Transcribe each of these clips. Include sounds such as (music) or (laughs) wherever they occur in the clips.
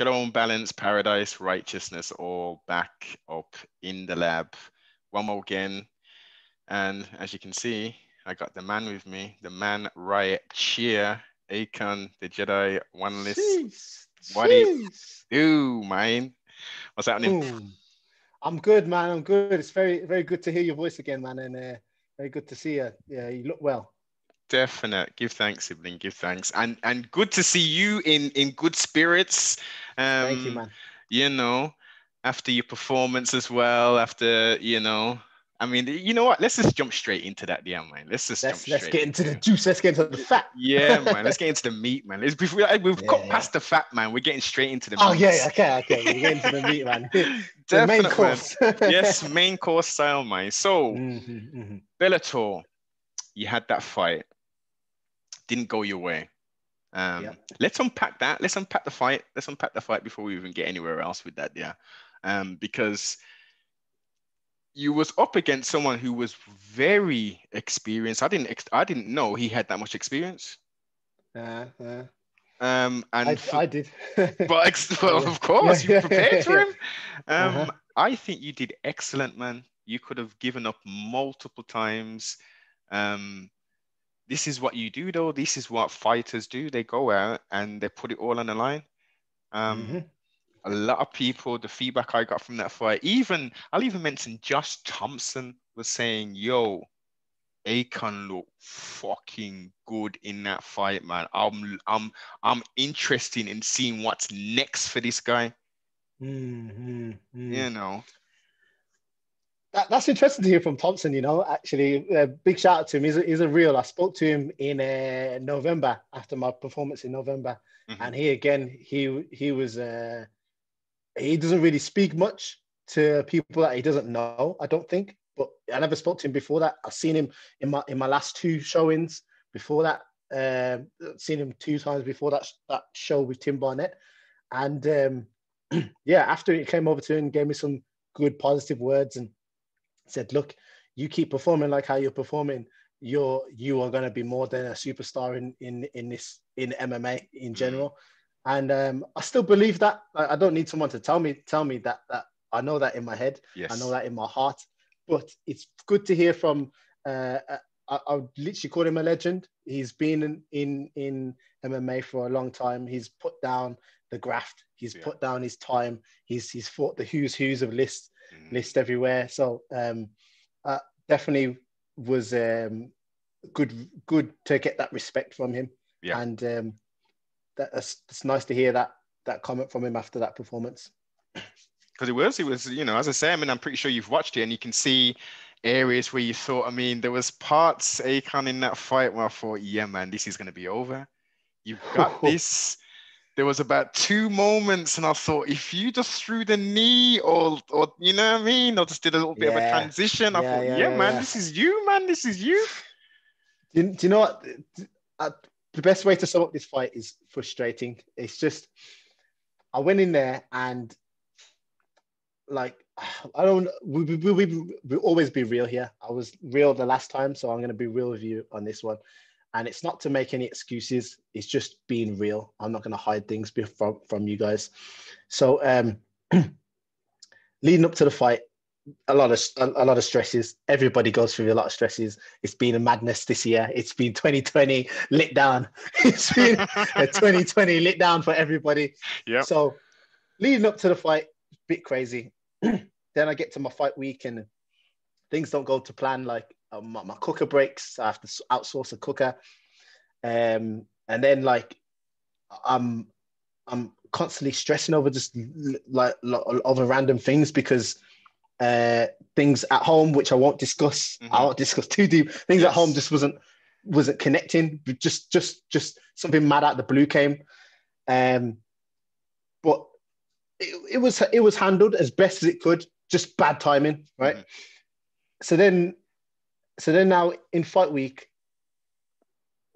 Shalom, balance, paradise, righteousness, all back up in the lab. One more again. And as you can see, I got the man with me, the man Riot cheer, Akonne, the Jedi Wanliss. Jeez, What do you do, man? What's happening? Boom. I'm good, man. I'm good. It's very, very good to hear your voice again, man, and uh, very good to see you. Yeah, you look well. Definite. Give thanks, sibling. Give thanks. And and good to see you in in good spirits. Um, Thank you, man. you know, after your performance as well, after, you know, I mean, you know what? Let's just jump straight into that, yeah, man. Let's just Let's let's get into the juice. Let's get into the fat. Yeah, (laughs) man. Let's get into the meat, man. Let's before we've got Yeah. past the fat, man. We're getting straight into the Oh meat. yeah, yeah, okay, okay. We're getting to the meat, man. (laughs) the main course. yes, (laughs) main course style, man. So Mhm, mhm. Bellator, you had that fight, didn't go your way. Um, Yeah. Let's unpack that. Let's unpack the fight. Let's unpack the fight before we even get anywhere else with that. Yeah, um, because you was up against someone who was very experienced. I didn't. Ex- I didn't know he had that much experience. Uh, uh, Um, and I, for- I did. (laughs) but ex- well, of course, you prepared for him. (laughs) Um, Uh-huh. I think you did excellent, man. You could have given up multiple times. Um, this is what you do, though. This is what fighters do. They go out and they put it all on the line. Um, Mhm. A lot of people, the feedback I got from that fight, even I'll even mention Josh Thompson was saying, "Yo, Akonne looked fucking good in that fight, man. I'm I'm I'm interested in seeing what's next for this guy. Mm, mm, mm. You know, That, that's interesting to hear from Thompson. You know, actually, uh, big shout out to him. He's a, he's a real. I spoke to him in uh, November after my performance in November, Mhm. and he again he he was uh, he doesn't really speak much to people that he doesn't know. I don't think, but I never spoke to him before that. I've seen him in my in my last two showings. Before that, um, seen him two times before that that show with Tim Barnett, and um, (clears throat) yeah, after he came over to him, gave me some good positive words and said, "Look, you keep performing like how you're performing. You're you are going to be more than a superstar in in in this in MMA in general." And um, I still believe that. I, I don't need someone to tell me tell me that that I know that in my head. yes. I know that in my heart. But it's good to hear from. Uh, I, I would literally call him a legend. He's been in, in in MMA for a long time. He's put down the graft. He's Yeah. put down his time. He's he's fought the who's who's of list Mhm. list everywhere. So um, uh, definitely was um, good good to get that respect from him. Yeah. And um, that, that's it's nice to hear that that comment from him after that performance. (clears throat) because it was it was you know as i say i mean i'm pretty sure you've watched it and you can see areas where you thought i mean there was parts Akonne in that fight where i thought yeah man this is going to be over you've got (laughs) this there was about two moments and i thought if you just threw the knee or or you know what i mean or just did a little bit of a transition i Yeah, thought yeah, yeah, yeah, man yeah. this is you man this is you Do you, do you know what? Uh, the best way to sum up this fight is frustrating. It's just, I went in there and, like, I don't. We we we, we, we always be real here. I was real the last time, so I'm going to be real with you on this one. And it's not to make any excuses. It's just being real. I'm not going to hide things from from you guys. So, um, (clears throat) leading up to the fight, a lot of a, lot of stresses. Everybody goes through a lot of stresses. It's been a madness this year. It's been 2020 lit down. (laughs) It's been a (laughs) 2020 lit down for everybody. Yep. So leading up to the fight, bit crazy. (clears throat) then I get to my fight week and things don't go to plan. Like my, my cooker breaks. I have to outsource a cooker. Um, and then like I'm I'm constantly stressing over just like over random things because uh things at home which I won't discuss. I Mhm. won't discuss too deep. Things at home just wasn't wasn't connecting. Just just just something mad out the blue came. Um, but it, it was it was handled as best as it could. Just bad timing, right? Mhm. So then, so then now in fight week,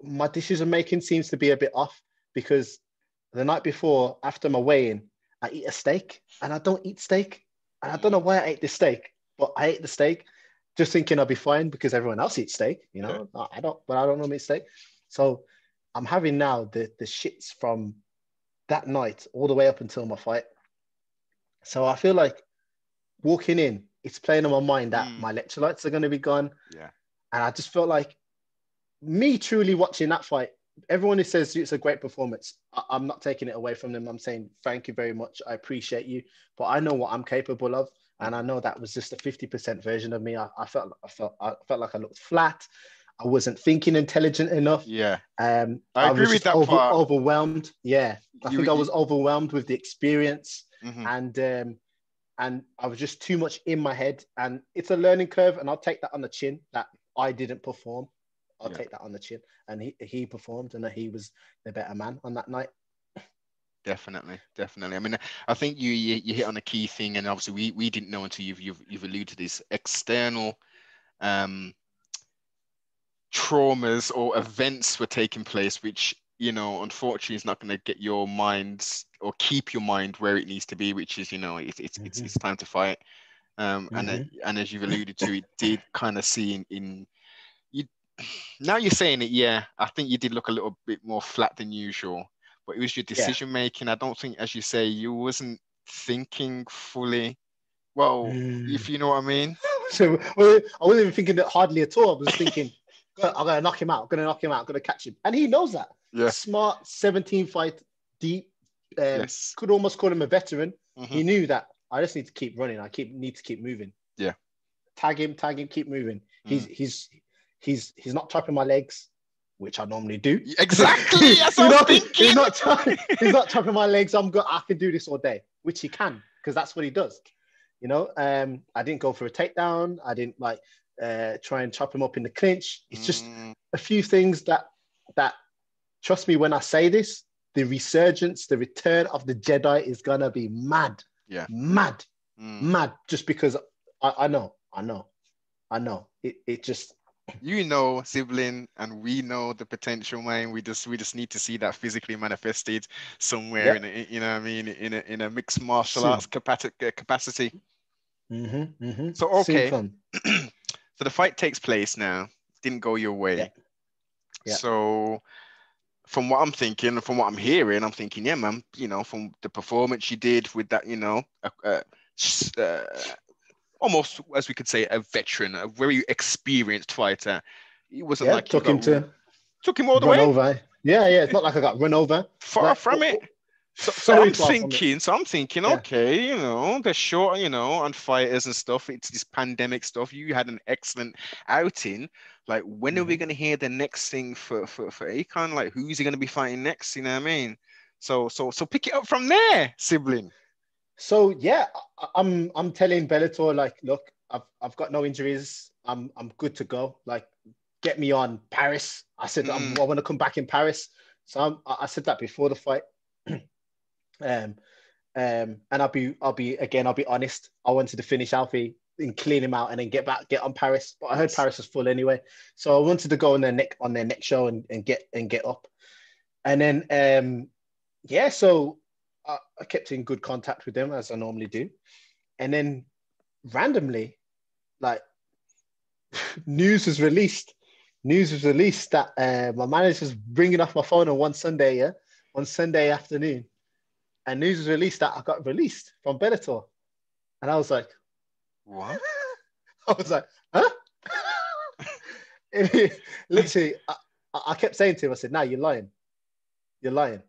my decision making seems to be a bit off because the night before, after my weigh-in, I eat a steak, and I don't eat steak, and I don't know why I ate this steak, but I ate the steak, just thinking I'll be fine because everyone else eats steak. You know, I don't, but I don't normally eat steak. So I'm having now the the shits from that night all the way up until my fight. So I feel like walking in, it's playing on my mind that Mm. my electrolytes are going to be gone. Yeah. And I just felt like me truly watching that fight, everyone who says it's a great performance, I- I'm not taking it away from them. I'm saying, thank you very much. I appreciate you. But I know what I'm capable of. And I know that was just a 50% version of me. I, I felt I felt I felt like I looked flat. I wasn't thinking intelligent enough. Yeah. Um, I agree was with that over- part. overwhelmed. Yeah, I You- think I was overwhelmed with the experience Mhm. and um, and I was just too much in my head. And it's a learning curve, and I'll take that on the chin that I didn't perform. I'll Yeah. take that on the chin, and he he performed, and that he was the better man on that night. Definitely, definitely. I mean, I think you, you you hit on a key thing, and obviously we we didn't know until you've you've, you've alluded to this external um, traumas or events were taking place, which you know unfortunately it's not going to get your mind or keep your mind where it needs to be, which is you know it's it's it's, Mhm. it's time to fight. Um, and Mhm. it- and as you've (laughs) alluded to, it did kind of see in, in you. Now you're saying it, yeah. I think you did look a little bit more flat than usual but it was your decision making. I don't think, as you say, you wasn't thinking fully. Well, if you know what I mean. (laughs) So well, I wasn't even thinking that hardly at all. I was thinking, I'm gonna knock him out. I'm gonna knock him out. I'm gonna catch him, and he knows that. Yeah. Smart, 17 fight deep. Um, Yes. Could almost call him a veteran. Mhm. He knew that I just need to keep running. I keep need to keep moving. Yeah. Tag him, tag him, keep moving. He's he's he's he's not chopping my legs, which I normally do. (laughs) Exactly. That's (laughs) what I'm not- thinking. He's not, chopping, he's not chopping my legs. I'm good. I can do this all day, which he can, because that's what he does. You know, um, I didn't go for a takedown. I didn't like uh, try and chop him up in the clinch. It's just Mm, a few things that that trust me when I say this, the resurgence, the return of the Jedi is gonna be mad. Yeah. Mad, mm. mad. Just because I, I know, I know, I know. It it just You know, sibling, and we know the potential, man. We just we just need to see that physically manifested somewhere Yeah. in a, you know what I mean in a in a mixed martial Soon. arts capacity capacity. mhm, mhm. So, okay. (clears throat) so the fight takes place now. Didn't go your way. Yeah. Yeah. So from what I'm thinking, from what I'm hearing, I'm thinking, yeah, man, you know, from the performance you did with that, you know, uh, uh, uh, almost as we could say, a veteran, a very experienced fighter. It wasn't Yeah, like took him to took him all the way. over. Yeah, yeah. It's not like I got run over. Far Like, from it. So, so I'm far from it. thinking, so I'm thinking, Yeah. okay, you know, they're short, you know, on fighters and stuff. It's this pandemic stuff. You had an excellent outing. Like, when are we Mhm. gonna hear the next thing for for for Akonne? Like, who's he gonna be fighting next? You know what I mean? So so so pick it up from there, sibling. So yeah, I'm I'm telling Bellator like, look, I've I've got no injuries. I'm I'm good to go. Like, get me on Paris. I said I'm, Mm. I want to come back in Paris. So I'm, I said that before the fight. Um, um, and I'll be I'll be again I'll be honest. I wanted to finish Alfie and clean him out and then get back get on Paris. But I heard Paris was full anyway, so I wanted to go on their neck on their next show and, and get and get up. And then um, yeah, so I, I kept in good contact with them as I normally do. And then randomly, like (laughs) news was released. News was released that uh, my manager was ringing off my phone on one Sunday, yeah, one Sunday afternoon, and news was released that I got released from Bellator, and I was like, What? (laughs) I was like, huh? (laughs) Literally, I, I kept saying to him, I said, "No, you're lying. You're lying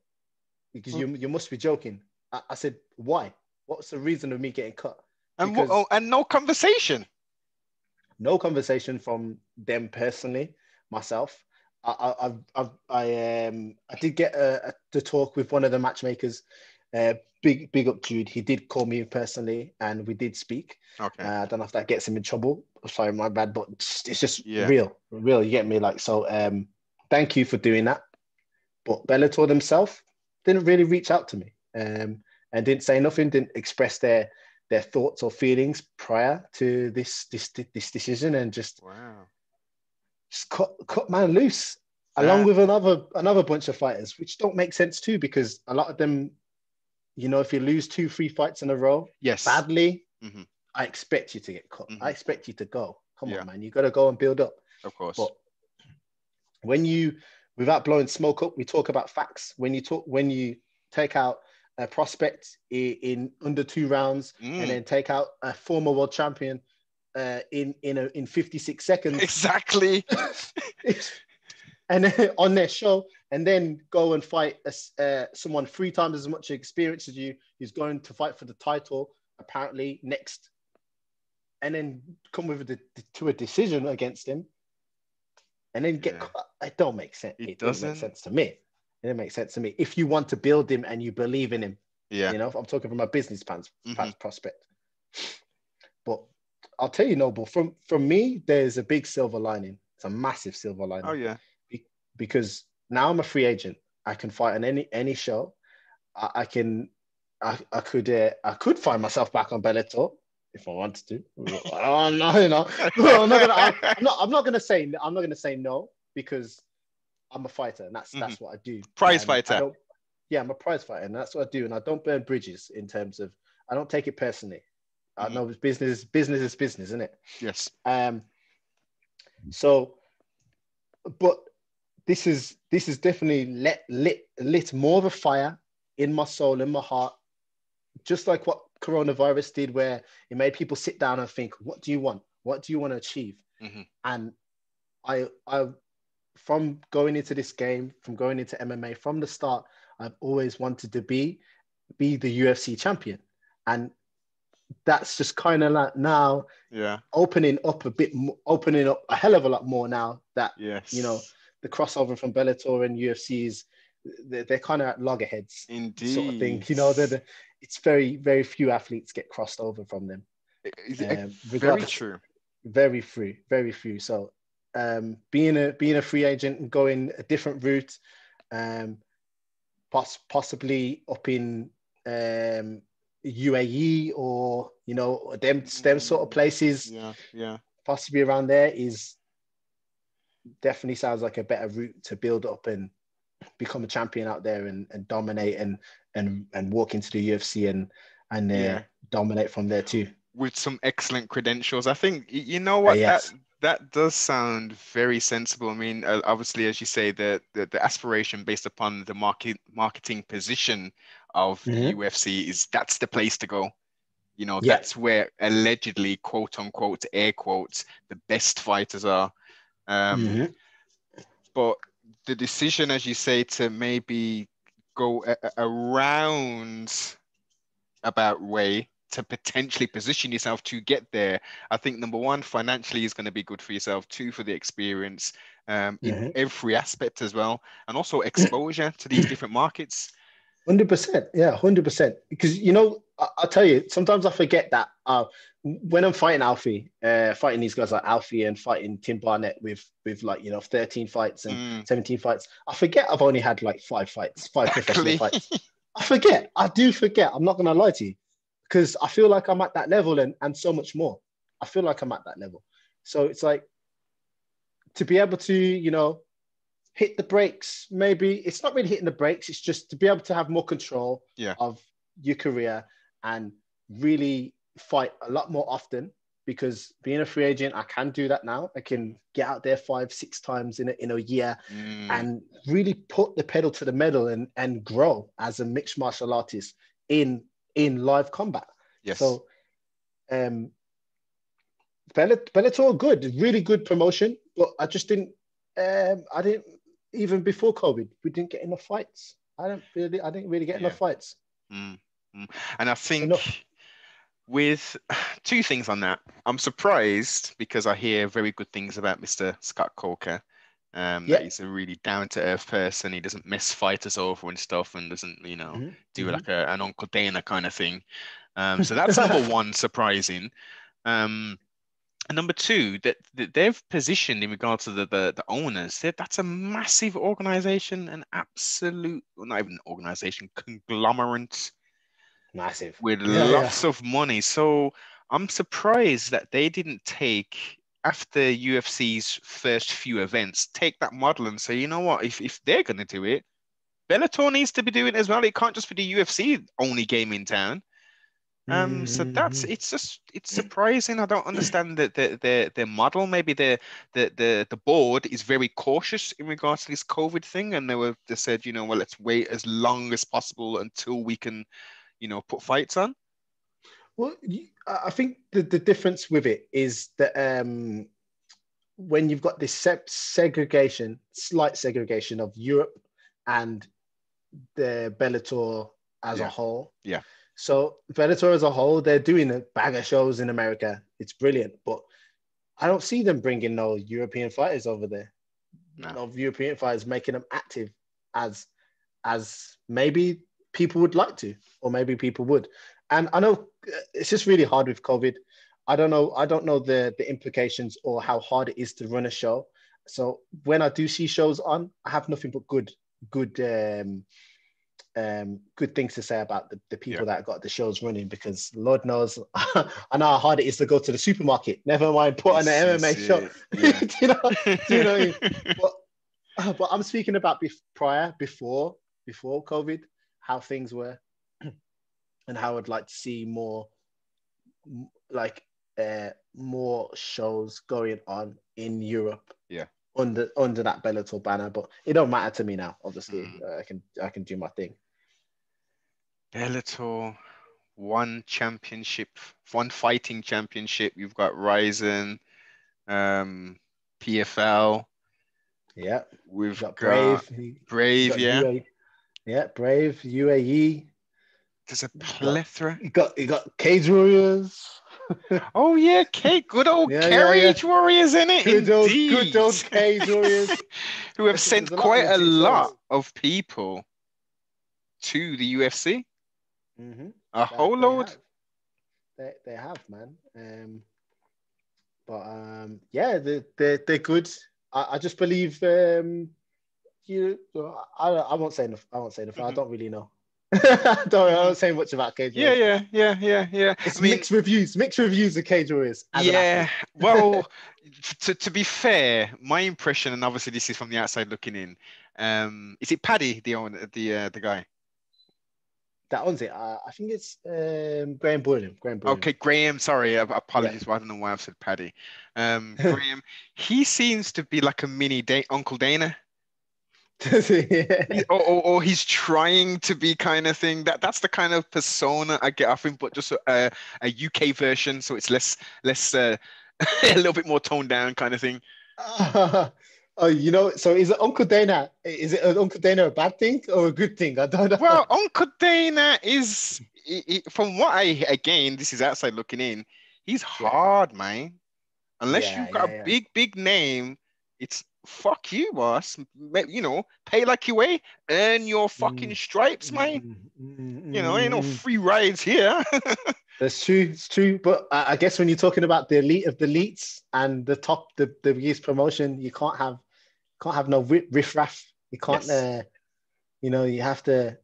because you you must be joking." I, I said, "Why? What's the reason of me getting cut?" And Because- oh, and no conversation. no conversation from them personally myself i i i, I, I um i did get a, a, to talk with one of the matchmakers uh big big up jude. He did call me personally and we did speak. Okay. uh, i don't know if that gets him in trouble. Sorry my bad but it's, it's just Yeah. real real. You get me? Like so um thank you for doing that. But bellator themselves didn't really reach out to me um and didn't say nothing didn't express their their thoughts or feelings prior to this this this decision and just wow. just cut cut man loose along with another another bunch of fighters which don't make sense too because a lot of them you know if you lose two three fights in a row Yes. badly Mhm. i expect you to get cut Mhm. i expect you to go come Yeah. on man you got to go and build up Of course. but when you without blowing smoke up we talk about facts when you talk when you take out a prospect in, in under two rounds, Mm. and then take out a former world champion uh, in in a, in 56 seconds, Exactly. (laughs) and then (laughs) on their show, and then go and fight a uh, someone three times as much experience as you, who's going to fight for the title apparently next, and then come with a, to a decision against him, and then get. Yeah. caught. It don't make sense. It It, doesn't make sense to me. It doesn't make sense to me. If you want to build him and you believe in him, Yeah. you know, I'm talking from a business pans, Mhm. prospect. But I'll tell you, Noble, from from me, there's a big silver lining. It's a massive silver lining Oh yeah. because now I'm a free agent. I can fight on any any show. I, I can, I, I could, uh, I could find myself back on Bellator if I wanted to. oh no, you know, (laughs) I'm not gonna. I, I'm not. I'm not gonna say. I'm not gonna say no because I'm a fighter and that's that's what I do. Mm-hmm. Prize And fighter. Yeah, I'm a prize fighter and that's what I do. And I don't burn bridges in terms of. I don't take it personally. I Mhm. know it's business. Business is business, isn't it? Yes. Um, so, but this is this is definitely lit lit lit more of a fire in my soul, in my heart, just like what coronavirus did, where it made people sit down and think, what do you want? What do you want to achieve? Mhm. And I I from going into this game, from going into MMA from the start, I've always wanted to be be the UFC champion. And that's just kind of like now Yeah. opening up a bit more, opening up a hell of a lot more now that Yes. You know, the crossover from Bellator and UFCs, they're, they're kind of at loggerheads Indeed. sort of thing. You know, the, it's very, very few athletes get crossed over from them. Um, very true. Very few, very few. So um, being a being a free agent and going a different route, um, poss- possibly up in um, UAE or you know them them sort of places, Yeah. Yeah. possibly around there is definitely sounds like a better route to build up and become a champion out there and, and dominate and and and walk into the UFC and and uh, Yeah. dominate from there too. With some excellent credentials. I think you know what yes. that that does sound very sensible. I mean, uh, obviously, as you say, the, the the aspiration based upon the market marketing position of the Mhm. UFC is that's the place to go. You know, Yeah. that's where allegedly, quote unquote, air quotes, the best fighters are. Um, Mhm. but the decision, as you say, to maybe go a- around about way to potentially position yourself to get there, I think number one, financially is going to be good for yourself. Two, for the experience um, in Mhm. every aspect as well, and also exposure to these different markets. Hundred percent, yeah, hundred percent. Because you know, I, I'll tell you, sometimes I forget that uh, when I'm fighting Alfie, uh, fighting these guys like Alfie and fighting Tim Barnett with with like you know 13 fights and Mm, 17 fights, I forget I've only had like five fights, five professional (laughs) fights. I forget. I do forget. I'm not gonna lie to you, because I feel like I'm at that level and and so much more. I feel like I'm at that level. So it's like to be able to, you know, hit the brakes. Maybe it's not really hitting the brakes. It's just to be able to have more control Yeah. of your career and really fight a lot more often. Because being a free agent, I can do that now. I can get out there five, six times in a, in a year Mm, and really put the pedal to the metal and, and grow as a mixed martial artist in in live combat. yes. So um Bellat- Bellator good, really good promotion, but I just didn't um I didn't even before COVID, we didn't get enough fights. I don't really I didn't really get enough fights. Mm, mm. And I think Enough. With (sighs) two things on that, I'm surprised because I hear very good things about Mr. Scott Coker. Um, Yeah. that he's a really down to earth person. He doesn't mess fighters over and stuff, and doesn't, you know, Mhm, do mhm. like a, an Uncle Dana kind of thing. Um, so (laughs) that's number one, surprising. Um, and number two, that, that they've positioned in regards to the the, the owners, that that's a massive organization, an absolute, well, not even an organization, conglomerate Massive. with Yeah, lots of money. So I'm surprised that they didn't take after UFC's first few events, take that model and say, you know what, if, if they're gonna do it, Bellator needs to be doing it as well. It can't just be the UFC only game in town. Um, so that's Mhm. it's just it's surprising. I don't understand that the the the model. Maybe the the the the board is very cautious in regards to this COVID thing, and they were they said, you know, well, let's wait as long as possible until we can, you know, put fights on. Well, I I think the, the difference with it is that um, when you've got this se- segregation, slight segregation of Europe and the Bellator as Yeah. a whole. Yeah. So Bellator as a whole, they're doing a bag of shows in America. It's brilliant, but I don't see them bringing no European fighters over there. No. No European fighters making them active as as maybe people would like to, or maybe people would. And I know uh, it's just really hard with COVID. I don't know. I don't know the the implications or how hard it is to run a show. So when I do see shows on, I have nothing but good good um, um, good things to say about the, the people that got the shows running because Lord knows (laughs) I know how hard it is to go to the supermarket. Never mind put on an MMA show. yeah. (laughs) Do you know? Do you know what I mean? (laughs) but, but I'm speaking about bef- prior, before, before COVID, how things were, (clears throat) and how I'd like to see more, like, uh, more shows going on in Europe. Yeah. Under under that Bellator banner, but it don't matter to me now. Obviously, Mm. uh, I can I can do my thing. Bellator, one championship, one fighting championship. You've got Rizin, um, PFL. Yeah, We've got got Brave. Brave, got yeah. UAE. Yeah, Brave UAE. There's a plethora. You got you got Cage Warriors. (laughs) Oh yeah, K, good old Yeah, yeah, yeah. Cage Warriors in it. Good old, good old Cage Warriors. (laughs) Who have sent a quite a lot shows. of people to the UFC. Mhm. A whole they load. have. They, they have, man. Um, but um, yeah, they they they're good. I, I just believe um, you. I, I won't say enough. I won't say enough. I Mhm. don't really know. (laughs) I don't. I don't say much about Cage Yeah, Warriors. yeah, yeah, yeah, yeah. It's I mean, mixed reviews. Mixed reviews of Cage Warriors. yeah. (laughs) Well, (laughs) to, to be fair, my impression, and obviously this is from the outside looking in. Um, is it Paddy, the owner, the uh, the guy? that owns it. I, I think it's um, Graham Boylan. Graham Boylan. Okay, Graham. Sorry, I apologies. I don't know why I've said Paddy. Um, Graham. He seems to be like a mini da- Uncle Dana. (laughs) yeah. Or, or, or he's trying to be kind of thing. That that's the kind of persona I get off him, but just a, a UK version, so it's less less uh, (laughs) a little bit more toned down kind of thing. (laughs) oh, you know, so is it Uncle Dana? Is it Uncle Dana a bad thing or a good thing? I don't know. Well, Uncle Dana is, from what I again, this is outside looking in. He's Yeah. hard, man. Unless Yeah, you've got a big, big name, it's fuck you, boss. You know, pay like you weigh, earn your fucking Mm. stripes, man. Mm, mm, You know, ain't no mm. free rides here. (laughs) That's true. It's true. But I I guess when you're talking about the elite of the elites and the top, the, the biggest promotion, you can't have can't have no ri- riffraff. You can't, Yes. uh, you know, you have to.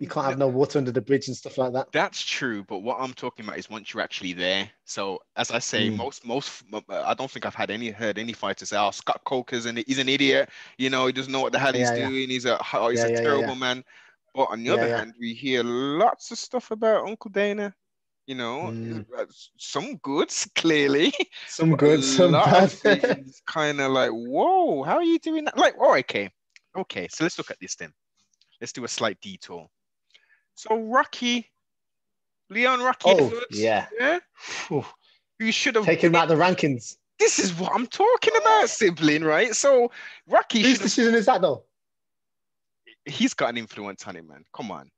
You can't have no water under the bridge and stuff like that. That's true, but what I'm talking about is once you're actually there. So as I say, Mm. most most I don't think I've had any heard any fighters say, "Oh, Scott Coker's and he's an idiot." You know, he doesn't know what the hell he's Yeah, yeah. doing. He's a oh, he's Yeah, a yeah, yeah, terrible yeah. man. But on the Yeah, other yeah. hand, we hear lots of stuff about Uncle Dana. You know, Mm. uh, some goods (laughs) clearly. Some but good, a some bad. things kind of like, whoa, how are you doing that? Like, oh, okay, okay. So let's look at this then. Let's do a slight detour. So Rocky, Leon Rocky oh, Edwards, yeah. yeah, you should have. taken him out the rankings. This is what I'm talking about, sibling, right? So Rocky Whose decision is that though? He's got an influence on him, man. Come on.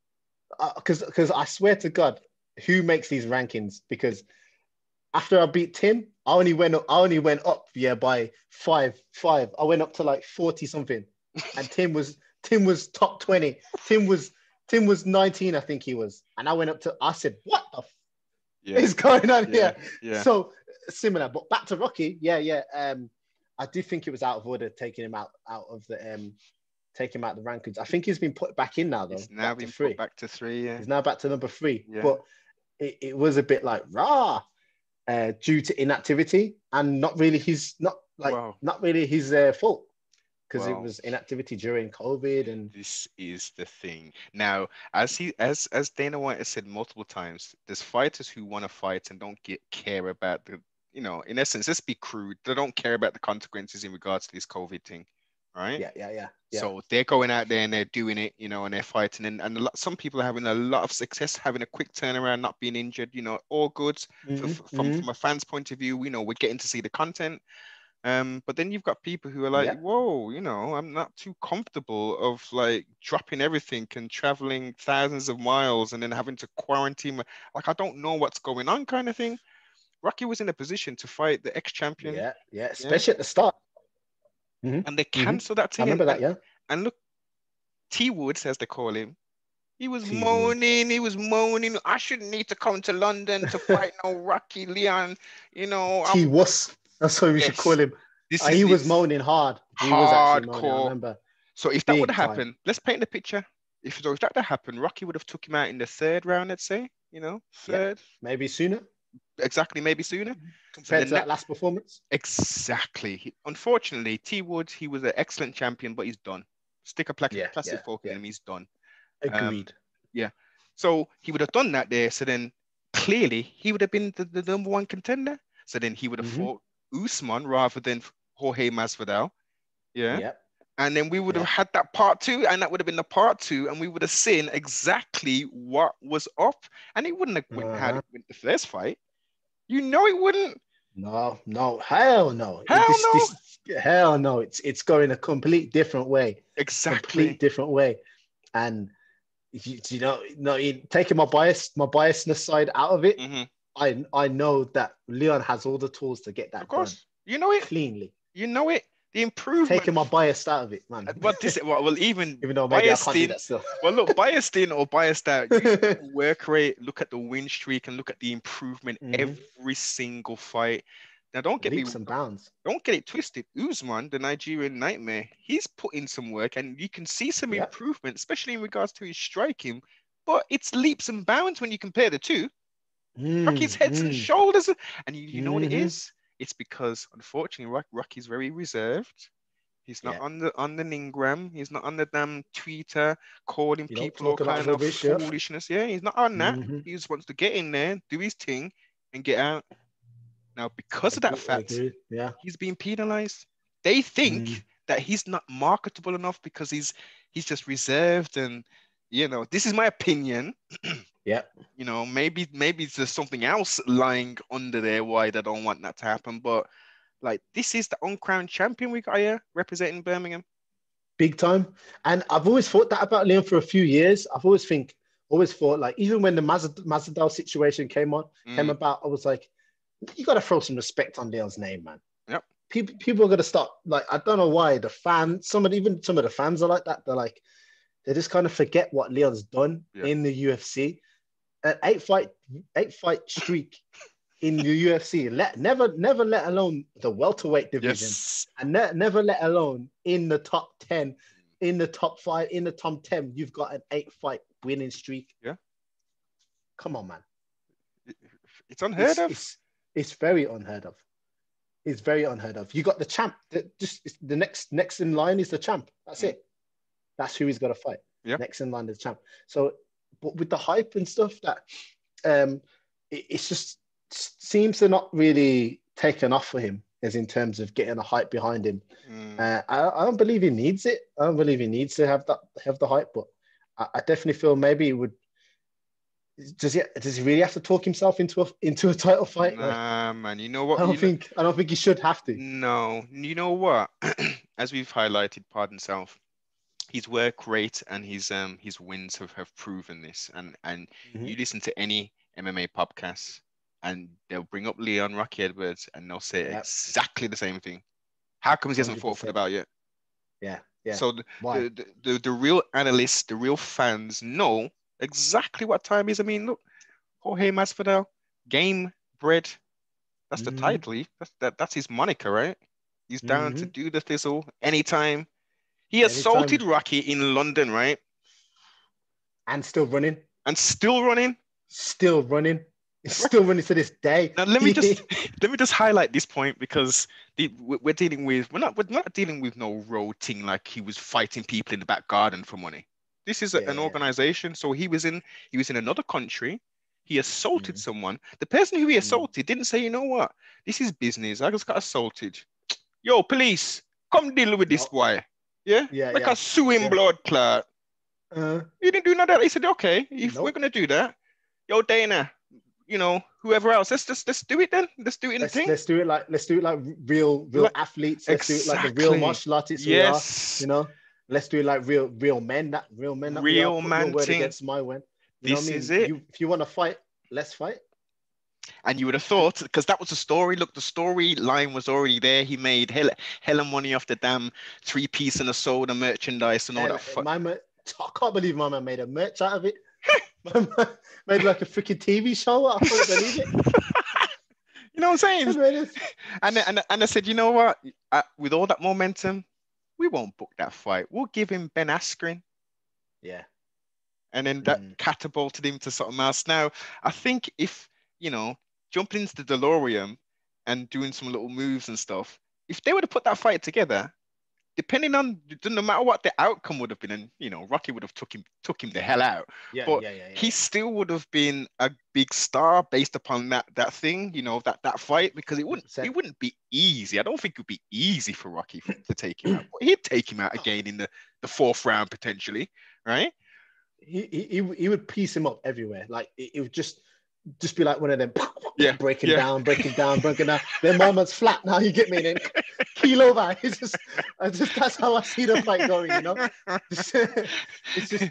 Uh, because because I swear to God, who makes these rankings? Because after I beat Tim, I only went up, I only went up yeah by five five. I went up to like forty something, and Tim was Tim was top twenty. Tim was Tim was nineteen, I think he was, and I went up to. I said, "What the f- Yeah, is going on yeah, here?" yeah. So similar, but back to Rocky. Yeah, yeah. Um, I do think it was out of order taking him out out of the um, taking him out the rankings. I think he's been put back in now though. It's now back to been three. put back to three. Yeah. He's now back to number three. Yeah. But it, it was a bit like rah, uh, due to inactivity and not really his not like Wow. not really his uh, fault. Because Well- it was inactivity during COVID and This is the thing. Now, as he as as Dana White has said multiple times, there's fighters who want to fight and don't get care about the, you know, in essence, let's be crude, they don't care about the consequences in regards to this COVID thing, right? yeah, yeah, yeah, yeah. So they're going out there and they're doing it, you know, and they're fighting, and, and a lot, some people are having a lot of success, having a quick turnaround, not being injured, you know, all good. F- Mhm, f- from from a fan's point of view, we know we're getting to see the content. Um, but then you've got people who are like, Yeah. whoa, you know, I'm not too comfortable of like dropping everything and traveling thousands of miles and then having to quarantine. Like I don't know what's going on, kind of thing. Rocky was in a position to fight the ex-champion, yeah, yeah, especially at the start. and they Mhm. cancelled that I thing. remember and, that, yeah. and look, T Woods, as they call him, he was T. Woods. moaning. He was moaning. I shouldn't need to come to London to fight no Rocky Leon. You know, He was. That's what we should call him. this Uh, is he was moaning hard. He was moaning. I Hardcore. remember. So if that would have happened, let's paint the picture. If if that had happened, Rocky would have took him out in the third round. Let's say, you know, Yeah. third, Maybe sooner exactly, maybe sooner. compared then to that last performance. Exactly. Unfortunately, T Woods, he was an excellent champion, but he's done. Stick a plastic, Yeah, plastic yeah, fork in him, he's done. Agreed. Yeah. So he would have done that there. So then clearly he would have been the, the number one contender. So then he would have Mhm. fought Usman rather than Jorge Masvidal. Yeah. yeah. And then we would have Yeah. had that part two, and that would have been the part two, and we would have seen exactly what was up. And it wouldn't have Uh-huh. it went the first fight. You know it wouldn't. No, no, hell no. Hell This- no. this- hell no. It's it's going a complete different way. Exactly. Complete different way. And you, you know, no, taking my bias, my biasness side out of it, Mhm. I I know that Leon has all the tools to get that Of course. You know it. cleanly. You know it. The improvement. Taking my bias out of it, man. But this, well, well, even (laughs) Even though maybe I biased do in- well, look, biased in or biased out. You look at the work rate, look at the win streak, and look at the improvement Mhm. every single fight. Now, don't get me Leaps and bounds. don't get it twisted. Usman, the Nigerian nightmare, he's put in some work, and you can see some Yeah. improvement, especially in regards to his striking. But it's leaps and bounds when you compare the two. Rocky's Mm, heads and mm. shoulders, and you, you know what it Mhm. is? It's because unfortunately, Rock, Rocky's very reserved. He's not Yeah. on the on the Ingram. He's not on the damn Twitter calling You people all kind of rubbish, foolishness. Yeah, he's not on that. Mhm. He just wants to get in there, do his thing, and get out. Now, because of that fact, Yeah. he's being penalized. They think Mm. that he's not marketable enough because he's he's just reserved and you know this is my opinion (clears throat) Yeah. you know maybe maybe there's something else lying under there why they don't want that to happen but like this is the uncrowned champion we got here representing birmingham big time. And I've always thought that about Leon for a few years. I've always think, always thought like even when the Masvidal situation came on, came Mm, about, I was like, you got to throw some respect on Leon's name, man. Yep. People, people are gonna start like I don't know why the fans, some of even some of the fans are like that. They're like, they just kind of forget what Leon's done Yeah. in the UFC. An eight fight, eight fight streak in the (laughs) UFC. Let never, never let alone the welterweight division. Yes. And ne- never let alone in the top 10 in the top five in the top 10 you've got an eight fight winning streak. Yeah. come on man. It's unheard it's, of. it's, it's very unheard of. It's very unheard of. You got the champ. The, just the next next in line is the champ. That's Mm. it. That's who he's got to fight. Yeah. next in line is the champ. So but with the hype and stuff that um it, it's just seems to not really taken off for him as in terms of getting a hype behind him Mm, uh, I, I don't believe he needs it. I don't believe he needs to have that have the hype, but I, I definitely feel maybe he would. Does he does he really have to talk himself into a into a title fight? Like, nah man you know what? I don't you know- think I don't think he should have to. No, you know what? (clears throat) As we've highlighted, pardon self, his work rate and his um his wins have, have proven this. And and Mhm. you listen to any MMA podcast, and they'll bring up Leon Rocky Edwards, and they'll say Yep. exactly the same thing. How comes he hasn't fought for the 100%. belt yet? Yeah, yeah. So the, the, the, the real analysts, the real fans know exactly what time is. I mean, look, Jorge Masvidal, game bred. That's the Mhm. title. That's that, that's his moniker, right? He's down to do the thistle anytime. He assaulted Anytime. Rocky in London, right? and still running, And still running. still running. It's still running to this day. Now let me (laughs) just let me just highlight this point because the, we're dealing with we're not we're not dealing with no road thing like he was fighting people in the back garden for money. This is a, Yeah, an organization. So he was in he was in another country. He assaulted Mhm. someone. The person who he Mhm. assaulted didn't say, you know what, this is business. I just got assaulted. Yo, police, come deal with this boy. Yeah, Yeah, like yeah. a him Yeah. blood clot. Uh, He didn't do none of that. He said, okay, if we're gonna do that, yo, Dana, you know, whoever else, let's just let's do it then. Let's do it in the let's, thing. let's do it like let's do it like real real Like- athletes. Let's do it like the real martial artists we are. You know, let's do it like real real men. That real men. That. Real man your word against my word. You what I This mean? is it. You, if you want to fight, let's fight. And you would have thought, because that was the story. Look, the storyline was already there. He made hell, hella money off the damn three piece and a soda merchandise and all And that. Fu- my (laughs) I can't believe my man made a merch out of it. (laughs) Made like a freaking TV show. I can't believe it. (laughs) you know what I'm saying? And, and, and I said, you know what? Uh, with all that momentum, we won't book that fight. We'll give him Ben Askren. Yeah. And then that Mm. catapulted him to something else. Now, I think if, you know, jumping into the DeLorean and doing some little moves and stuff, if they would have put that fight together, depending on no matter what the outcome would have been, and you know, Rocky would have took him took him the hell out. Yeah, But yeah, yeah, yeah. He still would have been a big star based upon that that thing, you know, that that fight, because it wouldn't 100%. it wouldn't be easy. I don't think it would be easy for Rocky for, to take him out. But he'd take him out (clears throat) again in the, the fourth round potentially, right? he, he, he would- he would piece him up everywhere. Like it, it would just just be like one of them (laughs) Yeah, breaking yeah. down, breaking down, breaking down. Then my man's flat now, you get me? Then keel over. It's just, I just that's how I see the fight going, you know. It's, (laughs) it's just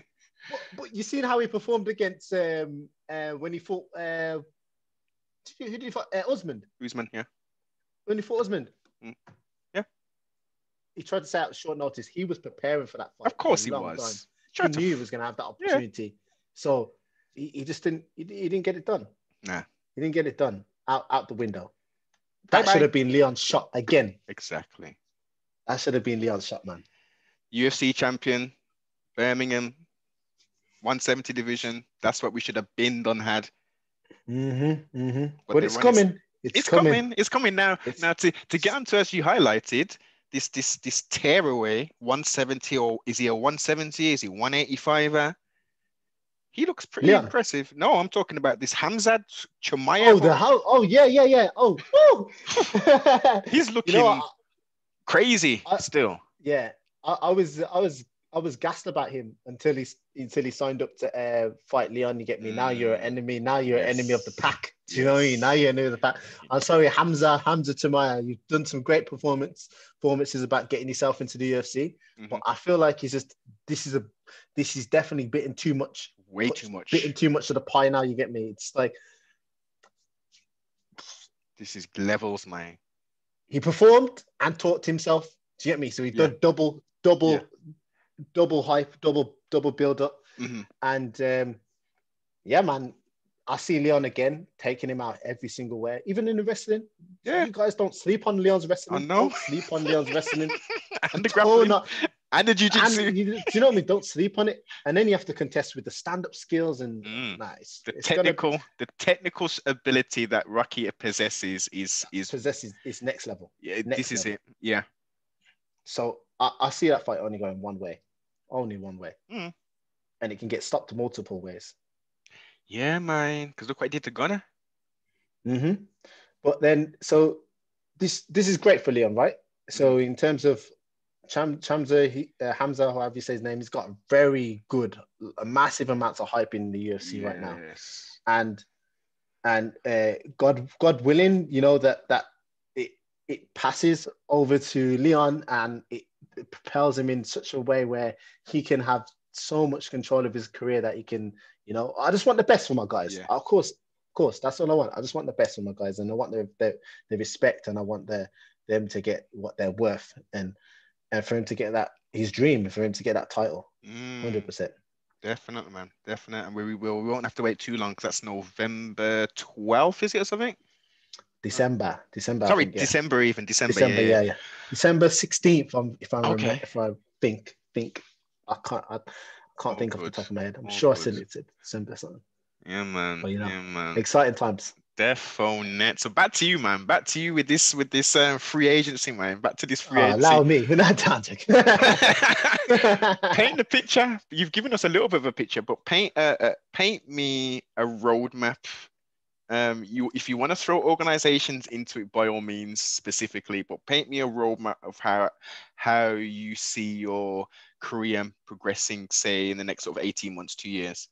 but, but you seen how he performed against um uh when he fought uh who did he fight? Uh, Osmond. Usman, yeah. When he fought Osmond. Mm. Yeah. He tried to say out short notice. He was preparing for that fight. Of course he was. he to knew he was going to have that opportunity. So he, he just didn't. He, he didn't get it done. Nah. he didn't get it done. Out out the window. That Bye-bye. should have been Leon's shot again. Exactly. That should have been Leon's shot, man. UFC champion, Birmingham, 170 division. That's what we should have been done had. Mm-hmm, mm-hmm. But But, it's coming. It's, It's coming. coming. It's coming now. It's- now to to get onto as you highlighted this this this tearaway 170 or is he a 170? Is he 185er? He looks pretty Leon. impressive. No, I'm talking about this Hamzat Chimaev. Oh, the how? Oh, yeah, yeah, yeah. Oh! (laughs) He's you looking know, I, crazy I- still. yeah, I, I was, I was, I was gassed about him until he until he signed up to uh, fight Leon. You get me? Now you're an Mm. enemy. Now you're an enemy of the pack. Do you know what I mean? Now you're an enemy of the pack. I'm sorry, Hamza, Hamza Tamaya. You've done some great performance performances about getting yourself into the UFC, Mhm. but I feel like he's just this is a this is definitely bitten too much, Way too much. bitten too much of the pie. Now you get me? It's like This is levels, man. he performed and talked himself. Do you get me? So he Yeah. done double, double, Yeah. double hype, double, double build up. Mhm. And um, yeah, man, I see Leon again taking him out every single way, even in the wrestling. Yeah. you guys don't sleep on Leon's wrestling. I know. Don't sleep on Leon's wrestling. (laughs) and the grappling no. And the And jiu-jitsu. you, you know what I mean? Don't sleep on it. And then you have to contest with the stand-up skills and Mm. nice. the it's gonna technical the technical ability that Rocky possesses is is possesses his next level. yeah, next this is it. Yeah. So I, I see that fight only going one way, only one way, Mm. and it can get stopped multiple ways. Yeah, man. Because look what he did to Gunnar. hmm But then, so this this is great for Leon, right? So in terms of Cham, Chamza, he, uh, Hamza, however you say his name, he's got very good, a massive amounts of hype in the UFC right now, and and uh, God God willing, you know that that it it passes over to Leon and it, it propels him in such a way where he can have so much control of his career that he can, you know, I just want the best for my guys. Yeah. Of course, of course, that's all I want. I just want the best for my guys, and I want the the, the respect, and I want the them to get what they're worth, and and for him to get that his dream, for him to get that title, Mm, hundred percent. definitely, man. Definitely. And we, we will we won't have to wait too long because that's November 12th, is it or something? December, December. Sorry, think, yeah. December even. December. December, yeah, yeah. December sixteenth. If I remember, Okay. if I think, think, I can't, I can't think off the top of my head. I'm sure I good. said it's December something. Yeah, man. But, you know, yeah, man. Exciting times. Defo net. So back to you, man. Back to you with this with this um, free agency, man. Back to this free Oh, agency. allow me. (laughs) Not. (laughs) (laughs) Paint the picture. You've given us a little bit of a picture, but paint uh, uh, paint me a roadmap. Um, you if you want to throw organizations into it, by all means, specifically, but paint me a roadmap of how how you see your career progressing, say in the next sort of eighteen months, two years.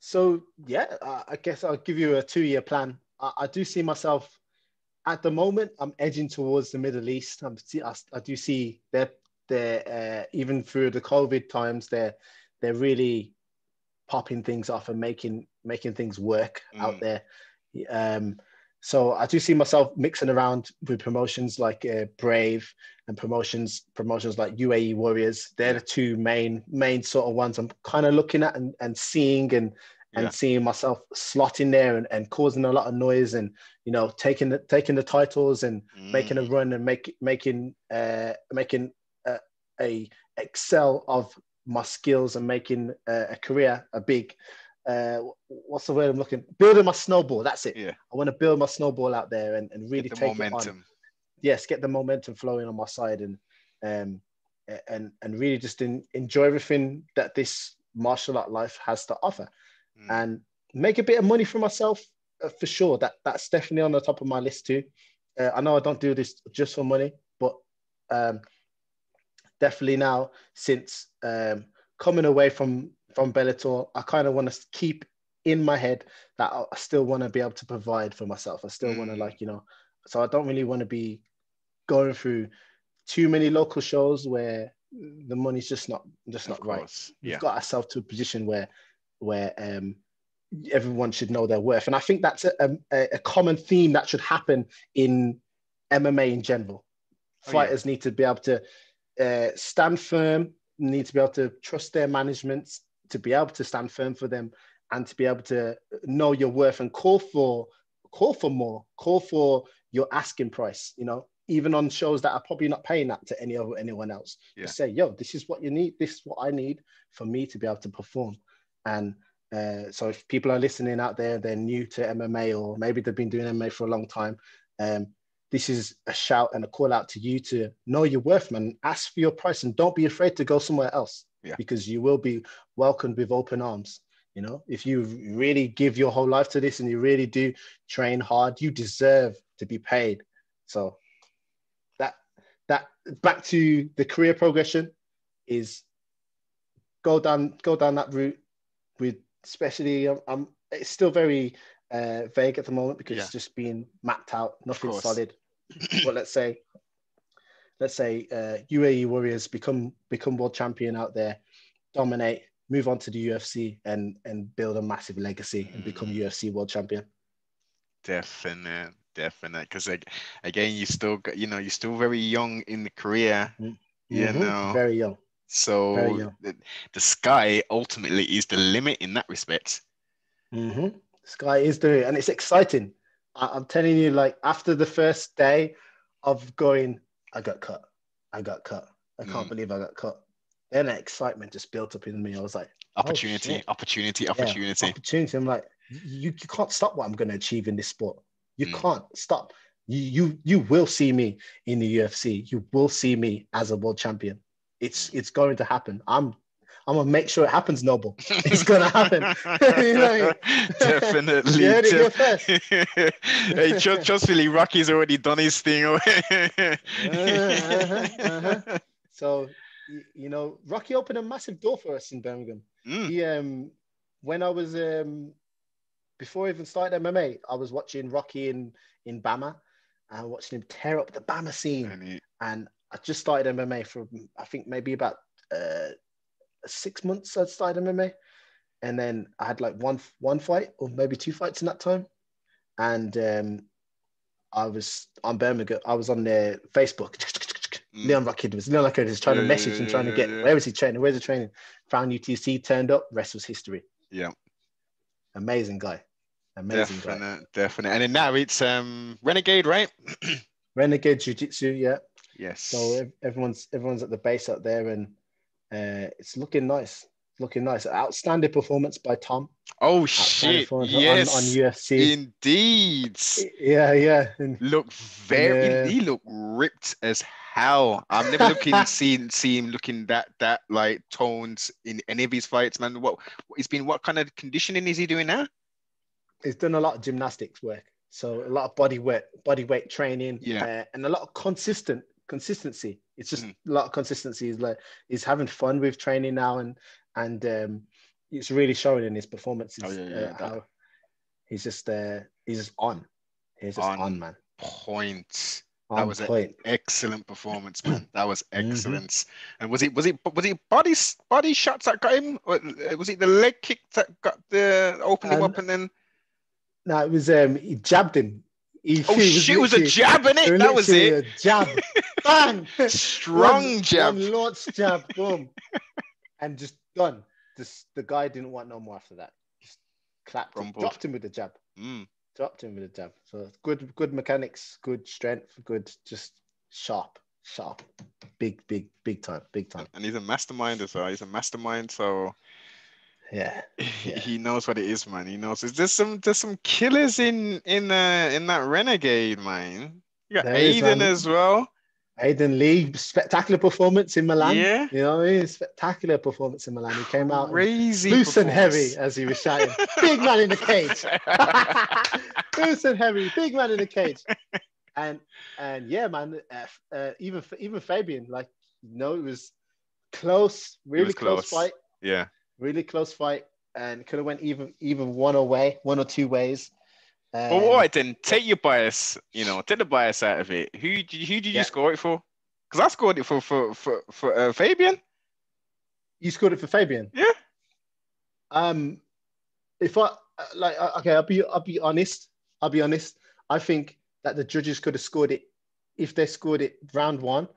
So yeah, I guess I'll give you a two-year plan. I, I, do see myself at the moment. I'm edging towards the Middle East. I'm, I, I do see that they're uh, even through the COVID times, they're they're really popping things off and making making things work mm. out there. Um, so I do see myself mixing around with promotions like uh, Brave and promotions promotions like UAE Warriors. They're the two main main sort of ones I'm kind of looking at and, and seeing and and yeah. seeing myself slotting there and, and causing a lot of noise and you know taking the taking the titles and mm. making a run and make making uh, making a, a excel of my skills and making a, a career a big uh, what's the word I'm looking? Building my snowball. That's it. Yeah. I want to build my snowball out there and, and really take momentum. it on. Yes, get the momentum flowing on my side and um and and really just in, enjoy everything that this martial art life has to offer, mm. and make a bit of money for myself uh, for sure. That that's definitely on the top of my list too. Uh, I know I don't do this just for money, but um, definitely now since um, coming away from from Bellator, I kind of want to keep in my head that I still want to be able to provide for myself. I still mm. want to like, you know, so I don't really want to be going through too many local shows where the money's just not just not right. We've got ourselves to a position where where um everyone should know their worth. And I think that's a, a, a common theme that should happen in MMA in general. Oh, Fighters yeah. need to be able to uh, stand firm, need to be able to trust their management, to be able to stand firm for them and to be able to know your worth and call for call for more call for your asking price you know even on shows that are probably not paying that to any other anyone else yeah. just say yo this is what you need this is what i need for me to be able to perform and uh, so if people are listening out there they're new to mma or maybe they've been doing mma for a long time um, this is a shout and a call out to you to know your worth man ask for your price and don't be afraid to go somewhere else yeah. because you will be welcomed with open arms. You know, if you really give your whole life to this and you really do train hard, you deserve to be paid. So that that back to the career progression is go down go down that route with especially um, um it's still very uh, vague at the moment because yeah. it's just being mapped out, nothing solid. (clears throat) but let's say let's say uh, UAE Warriors become become world champion out there, dominate, move on to the UFC, and and build a massive legacy and become mm. UFC world champion. Definite, definite. Because like, again, you still got, you know you're still very young in the career. Mm-hmm. You know, very young. So very young. The, the, sky ultimately is the limit in that respect. Mm-hmm. Sky is the and it's exciting. I, I'm telling you, like after the first day of going I got cut. I got cut. I can't mm. believe I got cut. Then that excitement just built up in me. I was like, opportunity, oh, opportunity, opportunity, yeah, opportunity. I'm like, you, you can't stop what I'm going to achieve in this sport. You mm. can't stop. You, you you will see me in the UFC. You will see me as a world champion. It's mm. it's going to happen. I'm I'm gonna make sure it happens, Noble. It's gonna happen. (laughs) you know, (laughs) definitely. you def- (laughs) hey, me, Rocky's already done his thing. uh-huh, uh-huh. So, you know, Rocky opened a massive door for us in Birmingham. Mm. He, um, when I was um, before I even started MMA, I was watching Rocky in in Bama and watching him tear up the Bama scene. And, and I just started MMA for I think maybe about uh, six months I'd started MMA, and then I had like one one fight or maybe two fights in that time, and um, I was on Birmingham. I was on their Facebook. Mm. Leon Rockhead was Leon Rockhead was trying yeah, to message yeah, and trying yeah, to get where is he training? Where's the training? Found UTC, turned up. Rest was history. Yeah, amazing guy. Amazing definite, guy. Definite. And then now it's um Renegade, right? (clears throat) Renegade Jiu Jitsu, yeah. Yes. So everyone's everyone's at the base up there, and uh, it's looking nice. looking nice. Outstanding performance by Tom. Oh Outstanding shit! Yes, on, on UFC. indeed. yeah, yeah. And Look very. Yeah. He looked ripped as hell. I've never looking (laughs) seen see him looking that that like toned in any of his fights, man. What he's been? What kind of conditioning is he doing now? He's done a lot of gymnastics work, so a lot of body weight, body weight training, Yeah. uh, and a lot of consistent consistency. It's just Mhm. a lot of consistency. He's like he's having fun with training now, and and um, it's really showing in his performances. Oh, yeah, yeah, uh, he's just uh, he's just on. He's just On. on, man. Point. On was it. point. Excellent performance, man. (clears throat) That was Mhm. excellent. And was it was it was it body body shots that got him? Or was it the leg kick that got the opened him Um, up and then? No, it was um he jabbed him. He, Oh (laughs) he shit! It was a jab in it. That was it. A jab. (laughs) Bang. Strong One- jab. One launch jab, boom, (laughs) and just done. Just the guy didn't want no more after that. Just clapped, him, dropped him with the jab, Mm. dropped him with the jab. So good, good mechanics, good strength, good, just sharp, sharp, big, big, big time, big time. And he's a mastermind as well. He's a mastermind, so Yeah, he, (laughs) Yeah. he knows what it is, man. He knows. There's some there's some killers in in uh in that renegade, man. You got There is, Aiden man. as well. Aiden Lee, spectacular performance in Milan. Yeah. You know what I mean? Spectacular performance in Milan. He came out and Crazy. loose and heavy, as he was shouting. Big man in the cage. (laughs) (laughs) loose and heavy, big man in the cage. And and yeah, man, uh, uh, even even Fabian, like you know, it was close, really was close. close. fight, yeah. Really close fight, and could have went even even one away, one or two ways. Um, all right then, take your bias. You know, take the bias out of it. Who did you, who did you Yeah. score it for? Because I scored it for for for for uh, Fabian. You scored it for Fabian. Yeah. Um, if I uh, like, uh, okay, I'll be I'll be honest. I'll be honest. I think that the judges could have scored it if they scored it round one,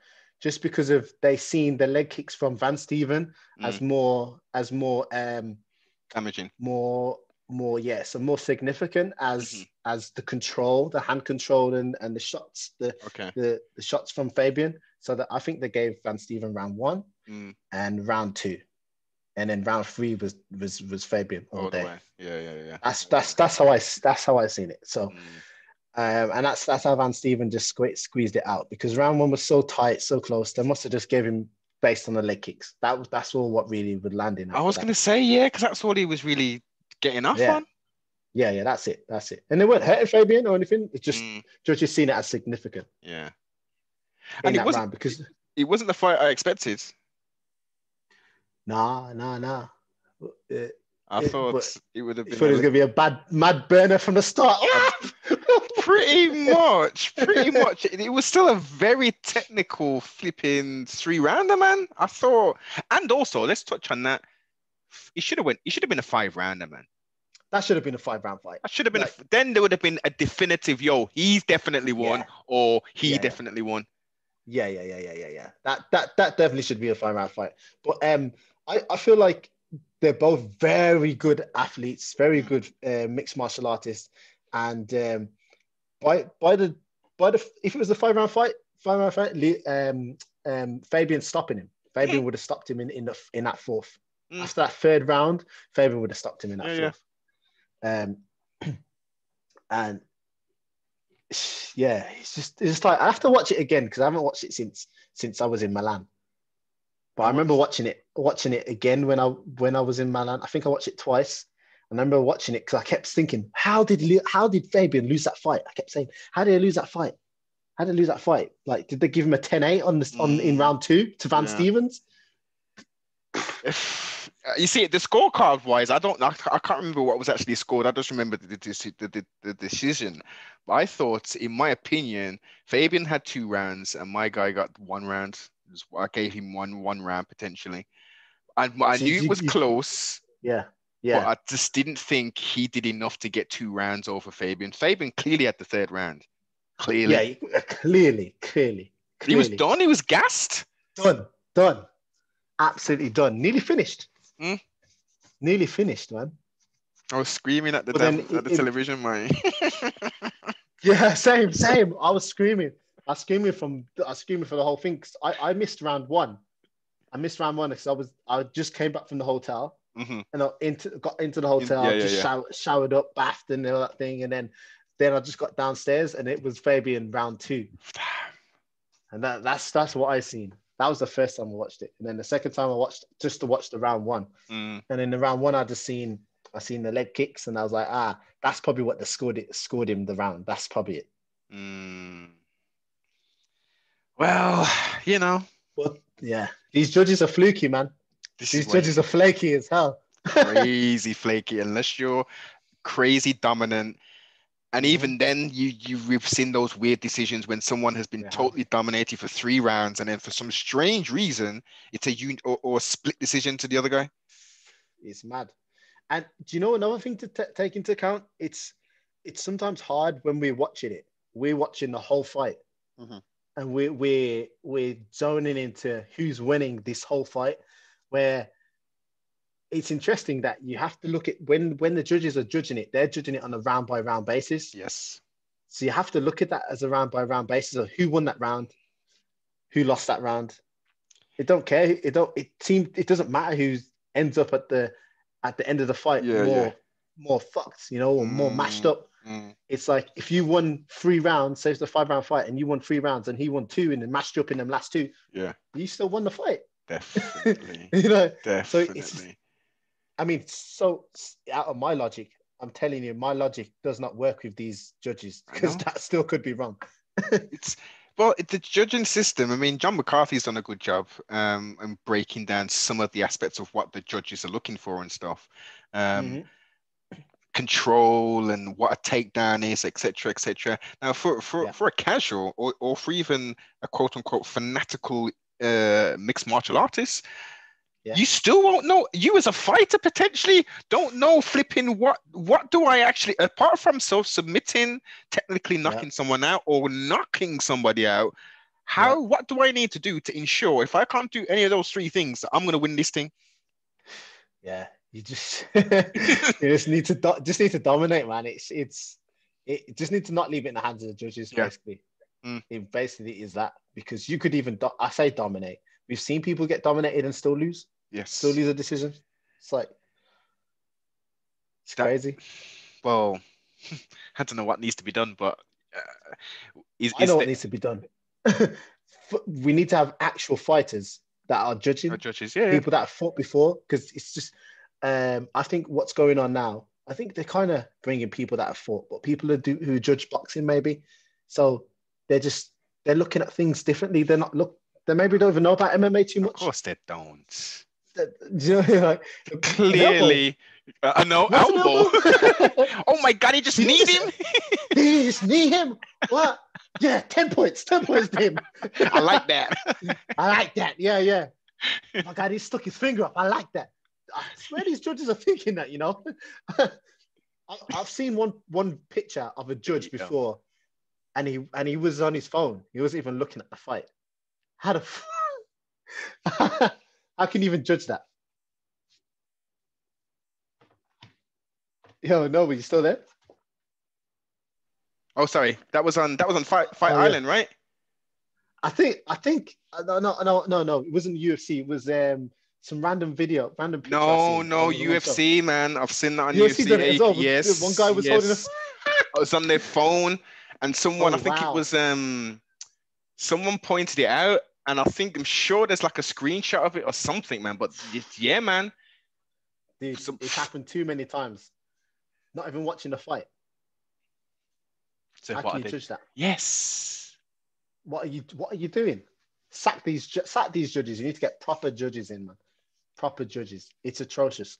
just because of they seen the leg kicks from Van Steenis as more as more um Damaging. more more yeah so more significant as Mhm. as the control the hand control and and the shots the Okay. the, the shots from Fabian so that I think they gave Van Steenis round one Mm, and round two and then round three was was was Fabian all, all day way. Yeah, yeah, yeah. that's that's that's how I that's how I seen it so Mm, um, and that's that's how Van Steenis just sque- squeezed it out because round one was so tight so close they must have just gave him based on the leg kicks that was that's all what really would land in I was gonna say yeah, because that's all he was really getting off Yeah. on. yeah yeah that's it that's it and they weren't hurting Fabian or anything it's just Mm, judges seen it as significant yeah. And it wasn't because it wasn't the fight I expected. nah, nah, nah. Uh, I It- thought it would have been thought it was gonna be a bad mad burner from the start. (laughs) pretty (laughs) much, pretty much. It, was still a very technical flipping three rounder, man. I thought, and also let's touch on that. It should have went. It should have been a five rounder, man. that should have been a five round fight. That should have been. Like- a, then there would have been a definitive. Yo, he's definitely won, Yeah. or he Yeah, yeah. definitely won. Yeah, yeah, yeah, yeah, yeah, yeah. That that that definitely should be a five round fight. But um, I I feel like they're both very good athletes, very Mm. good uh, mixed martial artists, and um, by by the by the if it was a five round fight, five round fight, um, um, Fabian stopping him. Fabian would have stopped him in in the in that fourth. Mm. After that third round, Fabian would have stopped him in that Yeah, yeah. fourth. Um, (clears throat) and yeah, it's just it's just like I have to watch it again because I haven't watched it since since I was in Milan. But I remember watching it watching it again when I when I was in Milan. I think I watched it twice. I remember watching it because I kept thinking, how did how did Fabian lose that fight? I kept saying, how did he lose that fight? How did he lose that fight? Like, did they give him a 10-8 on this on in Mm. round two to Van Yeah. Steenis? If, (sighs) you see, the scorecard wise, I don't. I, I can't remember what was actually scored. I just remember the, the, the, the, decision. But I thought, in my opinion, Fabian had two rounds, and my guy got one round. I gave him one one round potentially. And I So knew you- it was you- close, Yeah, yeah. but I just didn't think he did enough to get two rounds over Fabian. Fabian clearly had the third round. Clearly, Yeah, he- clearly, clearly, he was done. He was gassed. done, done, absolutely done. Nearly finished. Hmm? Nearly finished, man. I was screaming at the then dev- at the it- it- television, man. (laughs) Yeah, same, same. I was screaming. I was screaming from. I was screaming for the whole thing. I, I missed round one, I missed round one because I was I just came back from the hotel Mhm. and I into got into the hotel, yeah, yeah, just yeah. shower, showered up, bathed, and all that thing, and then then I just got downstairs and it was Fabian round two, and that that's that's what I seen. That was the first time I watched it, and then the second time I watched just to watch the round one, Mm, and in the round one I just seen I seen the leg kicks, and I was like, ah, that's probably what the scored it scored him the round. That's probably it. mm. Well, you know, yeah, these judges are fluky, man. This These is judges are flaky as hell. crazy (laughs) flaky unless you're crazy dominant. And Mhm. even then, you you we've seen those weird decisions when someone has been Yeah. totally dominated for three rounds, and then for some strange reason, it's a un- or, or a split decision to the other guy. It's mad. And do you know another thing to t- take into account? It's it's sometimes hard when we're watching it. We're watching the whole fight, Mhm. and we're we're we're zoning into who's winning this whole fight. Where it's interesting that you have to look at when when the judges are judging it, they're judging it on a round by round basis. Yes. So you have to look at that as a round by round basis of who won that round, who lost that round. It don't care. It don't. It seems. It doesn't matter who ends up at the at the end of the fight Yeah, more yeah. more fucked, you know, or more mashed Mm. up. Mm, It's like if you won three rounds, say it's a five round fight, and you won three rounds, and he won two, and then mashed you up in them last two, yeah, you still won the fight. Definitely, (laughs) you know. definitely. it's- I mean, so out of my logic, I'm telling you, my logic does not work with these judges because that still could be wrong. (laughs) it's well it- the judging system i mean john mccarthy's done a good job um in breaking down some of the aspects of what the judges are looking for and stuff um Mhm. control and what a takedown is etc etc now for for, Yeah. for a casual or, or for even a quote unquote fanatical uh mixed martial artists, Yeah. you still won't know you as a fighter potentially don't know flipping what what do i actually apart from self submitting technically knocking someone out or knocking somebody out how what do i need to do to ensure if i can't do any of those three things i'm going to win this thing Yeah, you just (laughs) you just need to do- just need to dominate, man. It's it's it just need to not leave it in the hands of the judges. Yeah. Basically, Mm. it basically is that because you could even do- I say dominate. We've seen people get dominated and still lose, yes still lose a decision. It's like it's That- crazy. well (laughs) i don't know what needs to be done but uh, is, I know the, what needs to be done. (laughs) We need to have actual fighters that are judging our judges yeah, yeah. people that have fought before because it's just um i think what's going on now i think they're kind of bringing people that have fought but people who do who judge boxing maybe so they're just they're looking at things differently. They're not look they maybe don't even know about mma too much. of course they don't. That- you know like clearly uh, no What's elbow. elbow? (laughs) oh my god he just He need him? (laughs) You just knee him? What? Yeah 10 points 10 points to him. (laughs) I like that. I like that yeah yeah. Oh my god he stuck his finger up. I like that. I swear these judges are thinking that you know? I- I've seen one one picture of a judge before, and he and he was on his phone. He wasn't even looking at the fight. How the f- (laughs) how can even judge that? Yo, no, but you still there? oh sorry that was on that was on fight fight Oh, yeah. island right I think I think uh, no no no no no. It wasn't UFC. It was um some random video, random. no no on the one show. ufc man i've seen that on UFC ufc, did it as well. yes One guy was holding a- (laughs) was on their phone and someone Oh, i think wow. it was um someone pointed it out and i think i'm sure there's like a screenshot of it or something man but yeah man Dude, Some- it's happened too many times. Not even watching the fight. so How can you they- judge that? yes What are you What are you doing? Sack these ju- sack these judges. You need to get proper judges in, man. Proper judges. It's atrocious.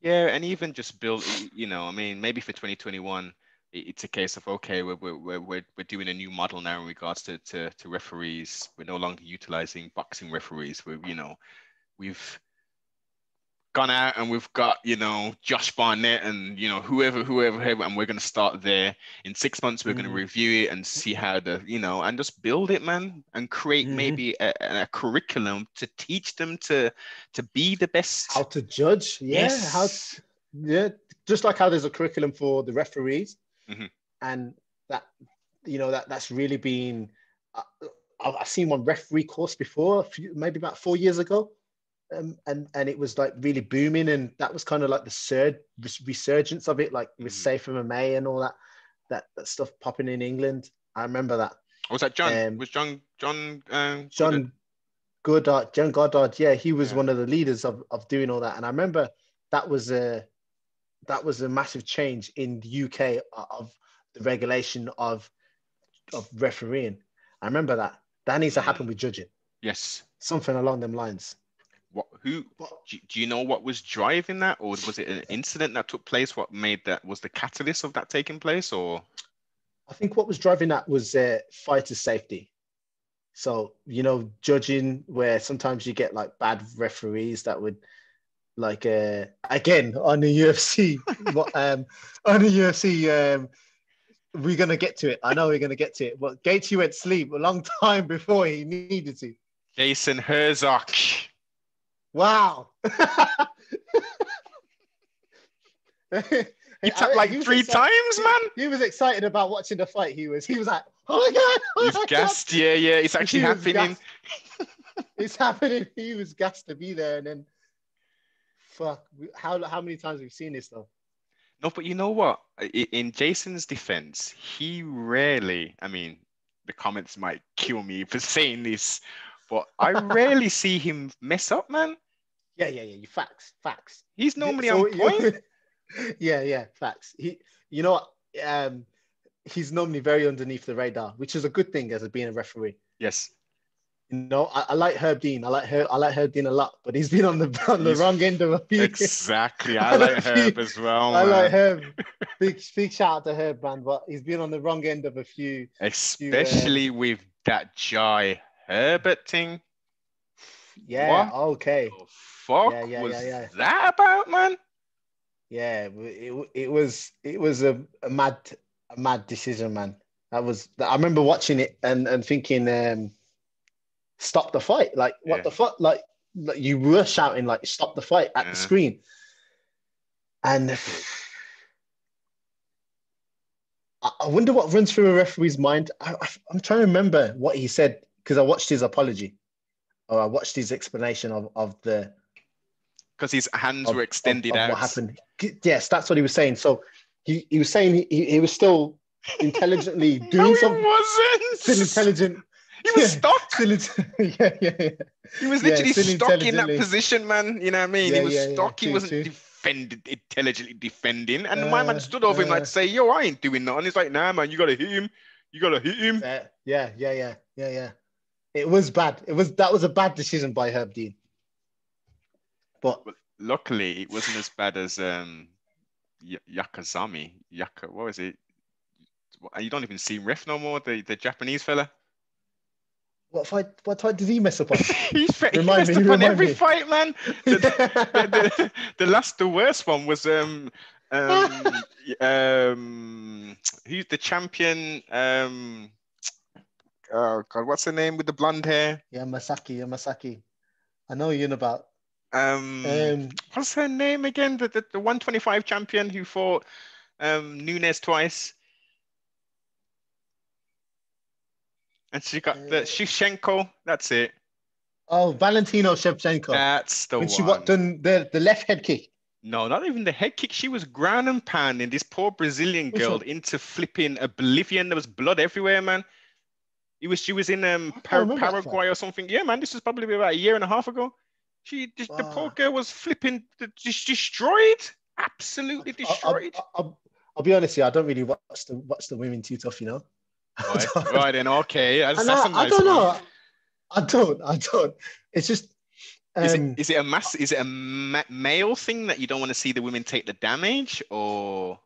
Yeah, and even just build, you know, I mean, maybe for 2021, it- it's a case of okay, we're we're we're we're doing a new model now in regards to to, to referees. We're no longer utilizing boxing referees. We're you know, we've gone out and we've got you know Josh Barnett and you know whoever whoever whoever, and we're gonna start there. In six months, we're gonna Mhm. review it and see how the you know and just build it, man, and create Mhm. maybe a, a curriculum to teach them to to be the best. How to judge? Yeah. How? Yes. Yeah. Just like how there's a curriculum for the referees, Mhm. and that you know that that's really been. Uh, I've, seen one referee course before, a few, maybe about four years ago, um, and and it was like really booming, and that was kind of like the third resurgence of it, like with Mhm. Safe MMA and all that, that that stuff popping in England. I remember that. Or was that John? Um, was John John um, John Goddard, John Goddard, yeah, he was Yeah. one of the leaders of, of doing all that. And I remember that was a that was a massive change in the UK of the regulation of of refereeing. I remember that. That needs to happen with judging. Yes. Something along them lines. What? Who? Do, do you know what was driving that, or was it an incident that took place? What made that? Was the catalyst of that taking place, or? I think what was driving that was uh, fighter safety. So you know, judging where sometimes you get like bad referees that would, like, uh, again on the UFC, (laughs) um, on the UFC, um, we're gonna get to it. I know we're gonna get to it, but Gaethje went sleep a long time before he needed to. Jason Herzog. Wow. (laughs) He tapped like three times, man. He was excited about watching the fight. He was. He was like, "Oh my god!" Oh He's my God." gassed. Yeah, yeah. It's actually happening. (laughs) it's happening. He was gassed to be there, and then fuck. How how many times we've we seen this though? No, but you know what? In Jason's defense, he rarely, I mean, the comments might kill me for (laughs) saying this, but I (laughs) rarely see him mess up, man. Yeah, yeah, yeah. You facts, facts. He's normally So on point. (laughs) yeah, yeah, facts. He, you know what? Um, he's normally very underneath the radar, which is a good thing as a being a referee. Yes. You know, I, I like Herb Dean. I like her. I like Herb Dean a lot, but he's been on the (laughs) on the He's- wrong end of a few. Exactly. I (laughs) like Herb as well. I like. Herb. (laughs) Big big shout out to Herb, man. But he's been on the wrong end of a few. Especially with that Jai Herbert thing. Yeah. What? Okay. The fuck Yeah, yeah, was yeah. that about, man? Yeah. It, it was it was a, a mad a mad decision, man. That was. I remember watching it and and thinking, um, stop the fight. Like what Yeah. the fuck? Like, like you were shouting like stop the fight at Yeah. the screen. And (sighs) I, wonder what runs through a referee's mind. I, I, I'm trying to remember what he said because I watched his apology, or I watched his explanation of of the Because his hands of- were extended of out. What happened? Yes, that's what he was saying. So he, he was saying he, he was still (laughs) intelligently No, doing he something. wasn't. Still intelligent. He was (laughs) Yeah. stuck. (laughs) (laughs) Yeah, yeah, yeah. He was literally still stuck in that position, man. You know what I mean? Yeah, he was yeah, yeah. stuck. He wasn't true. defended, intelligently defending. And my Uh, man stood over him like uh. say, "Yo, I ain't doing nothing." He's like, "Nah, man, you gotta hit him. You gotta hit him." Yeah, yeah, yeah, yeah, yeah, yeah. It was bad. It was that was a bad decision by Herb Dean. But Luckily, it wasn't as bad as um, Y- Yakazami. Yaka, what was it? You don't even see ref no more. The the Japanese fella. What fight? What fight did he mess up on? (laughs) He's he Remind messed me, up on every me. fight, man. (laughs) the, the, the last, the worst one was um, um, (laughs) um, who's the champion? Um, oh God, what's the name with the blonde hair? yeah Yamasaki, Yamasaki. I know you're in about. Um, Um, what's her name again? The, the the 125 champion who fought um Nunes twice. And she got the Shevchenko. That's it. oh, Valentina Shevchenko. That's the when one. she what done the, the left head kick. No, not even the head kick. She was ground and pounding this poor Brazilian girl into flipping oblivion. There was blood everywhere, man. It was she was in um Par- Paraguay or something. Yeah, man. This was probably about a year and a half ago. She just the poor girl was flipping just destroyed, absolutely destroyed. I, I'll, I'll be honest here. I don't really watch the watch the women too tough, you know. Right, right then, okay. (laughs) That's, I, that's a know, I don't know. one. I don't. I don't. It's just. Is Um, it is it a mass? Is it a ma- male thing that you don't want to see the women take the damage, or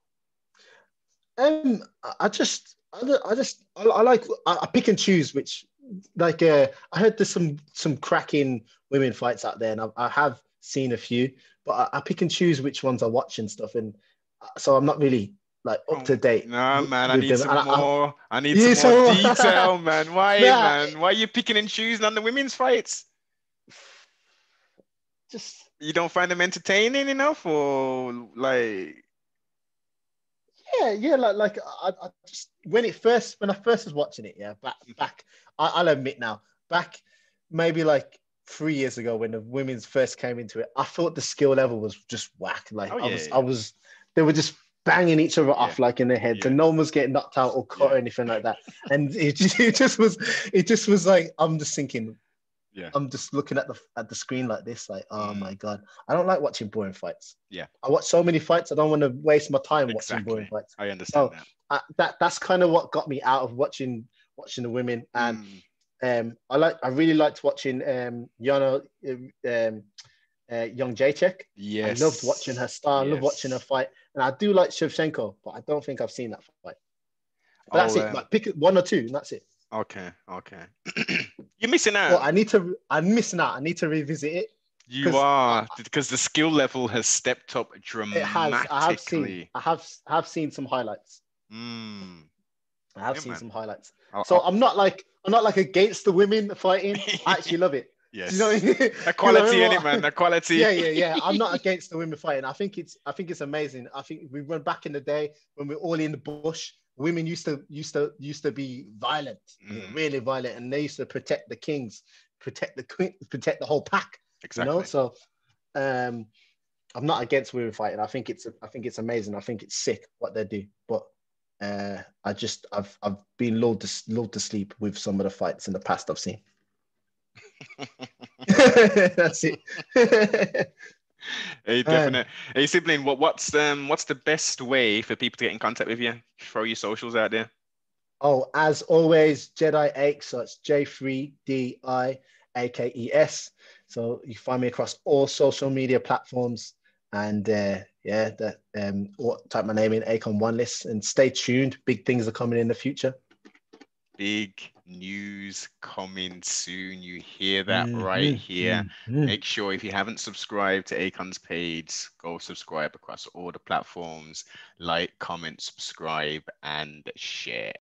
Um, I- I just, I, I just, I, I like, I, I pick and choose which, like, uh, I heard there's some some cracking women fights out there, and I, I have seen a few, but I, I pick and choose which ones I watch and stuff, and uh, so I'm not really like up to date. No, man, I need them. some And I- I- more. I need Yeah, some more (laughs) detail, man. Why, Nah. man? Why are you picking and choosing on the women's fights? Just You don't find them entertaining enough, or like, yeah, yeah. Like, like I, I just when it first when I first was watching it, yeah, back Mm-hmm. back. I, I'll admit now, back maybe like three years ago when the women's first came into it, I thought the skill level was just whack. Like Oh, I was, yeah. I was, they were just banging each other off like in their heads, Yeah. and no one was getting knocked out or cut or anything like that. And it just, (laughs) it just was, it just was like I'm just thinking, Yeah. I'm just looking at the at the screen like this, like, oh Mm. my god, I don't like watching boring fights. Yeah. I watch so many fights, I don't want to waste my time watching Exactly. boring fights. I understand Oh, that. I, that that's kind of what got me out of watching watching the women, and Mm, um, I like I really liked watching um, Yana um, uh, Jędrzejczyk. yes. I loved watching her style. I love watching her fight, and I do like Shevchenko, but I don't think I've seen that fight. But that's Oh, it. um, Like pick one or two, and that's it. Okay, okay. (clears throat) You're missing out. Well, I need to. I'm missing out. I need to revisit it. You are because the skill level has stepped up It dramatically. has. I have seen. I have. Have seen some highlights. Mm. I have Yeah, seen man. some highlights. I'll- So I'll- I'm not like I'm not like against the women fighting. I actually (laughs) love it. Yes. Do you know what I mean? Equality in it, man. Equality. yeah, yeah, yeah. (laughs) I'm not against the women fighting. I think it's I think it's amazing. I think we went back in the day when we are all in the bush. Women used to used to used to be violent, Mm. really violent, and they used to protect the kings, protect the queen, protect the whole pack. exactly. You know, so um, I'm not against women fighting. I think it's I think it's amazing. I think it's sick what they do, but uh, I just I've I've been lulled to lulled to sleep with some of the fights in the past I've seen. (laughs) That's it. (laughs) Hey, definite. hey, sibling. What what's um what's the best way for people to get in contact with you? Throw your socials out there. oh, as always, Jedi Akes. So it's J3D I A K E S. So you find me across all social media platforms. And uh, yeah, that um, or type my name in Akonne Wanliss and stay tuned. Big things are coming in the future. Big news coming soon. You hear that Mhm, right here. mhm. Make sure if you haven't subscribed to Akonne's page, go subscribe across all the platforms. Like, comment, subscribe, and share.